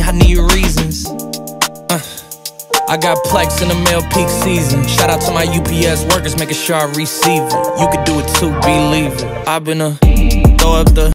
I need reasons. Uh, I got plex in the mail peak season. Shout out to my UPS workers, making sure I receive it. You could do it too, believe it. I've been a throw up the